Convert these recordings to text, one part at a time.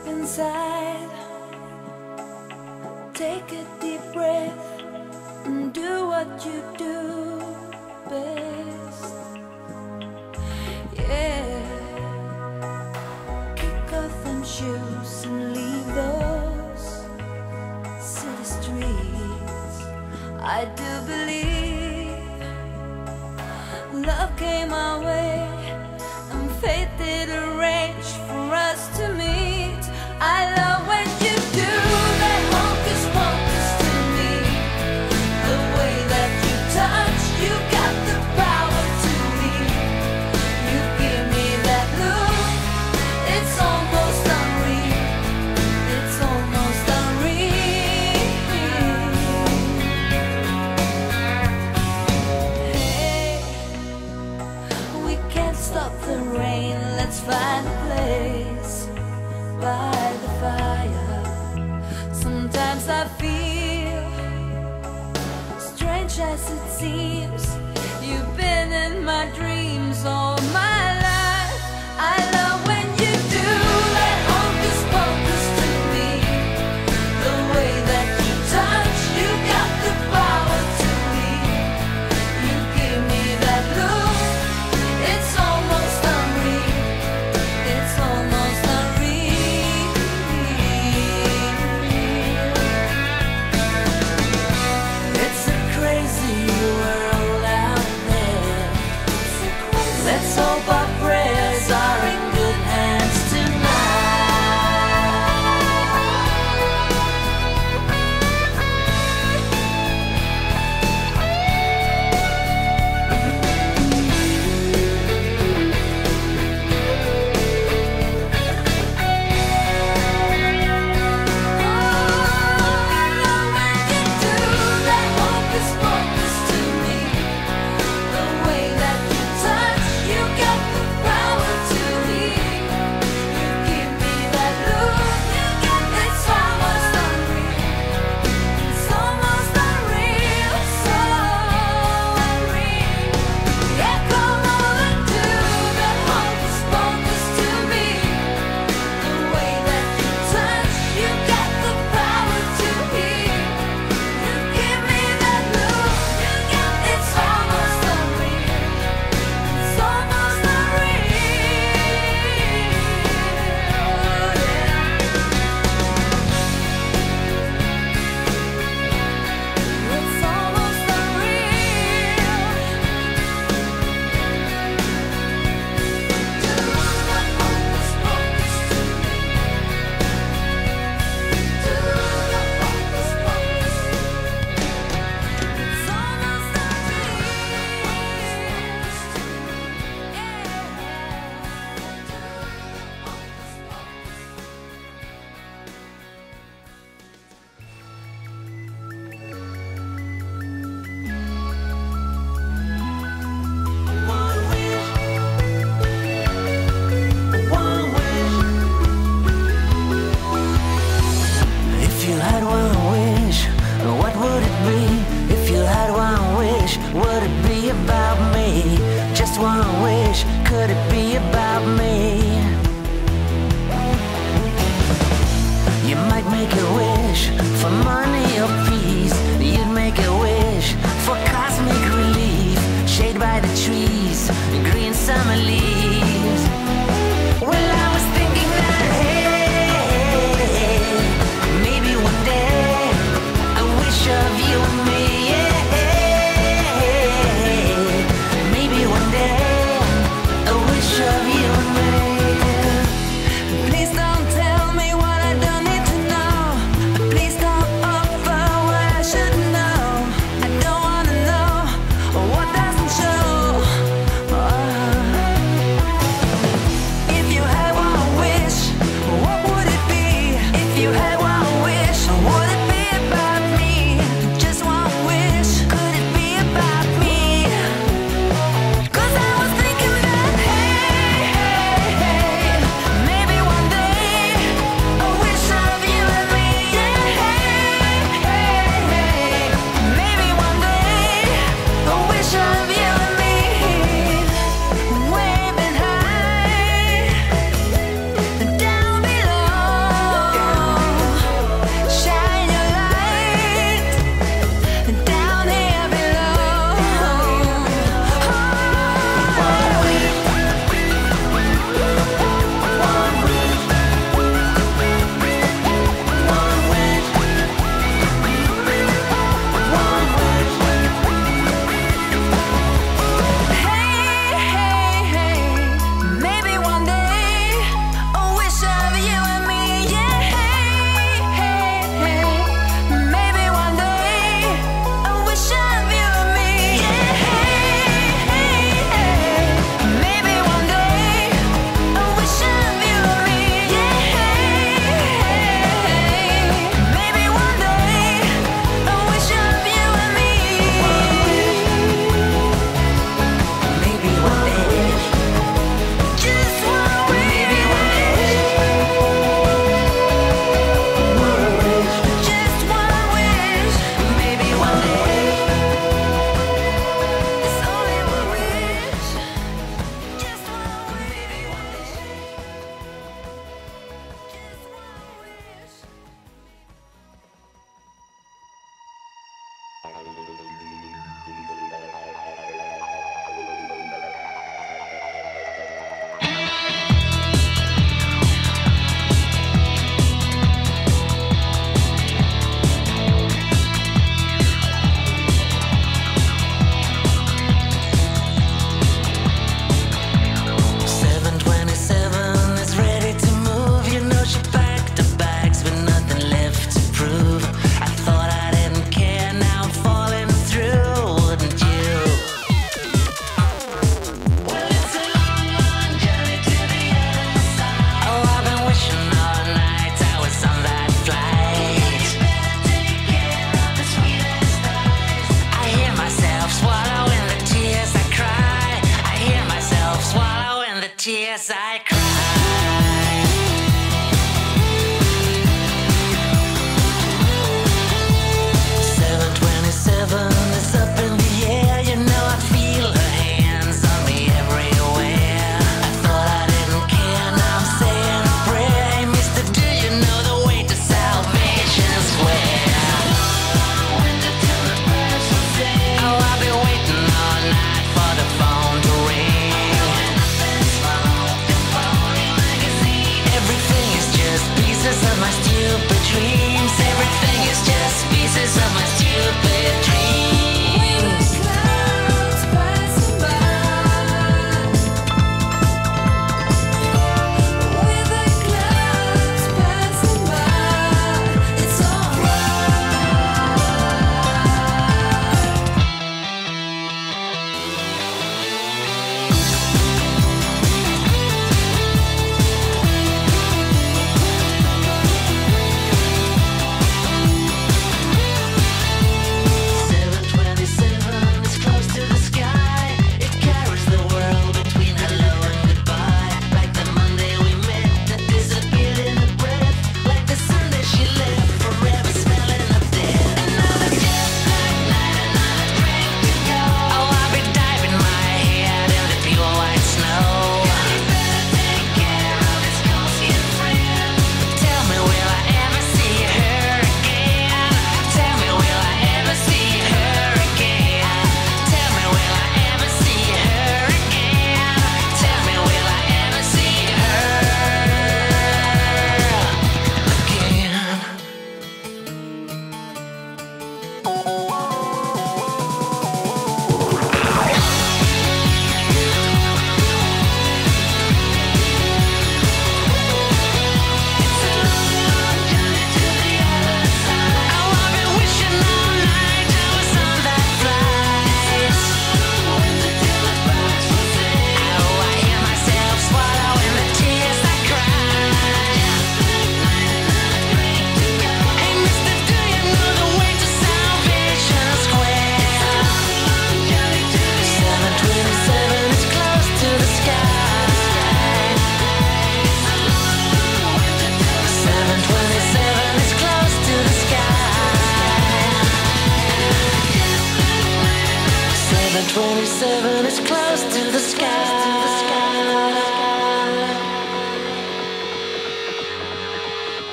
step inside. Take a deep breath and do what you do best. Yeah. Kick off them shoes and leave those city streets. I do can't stop the rain, let's find a place by the fire. Sometimes I feel strange as it seems. You've been in my dreams all tears I cry.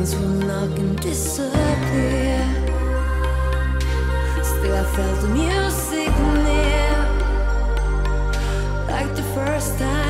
things will knock and disappear. Still, I felt the music near, like the first time.